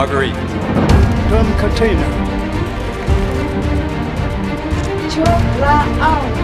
Marguerite. Dom Catena. Chocolate Tinai.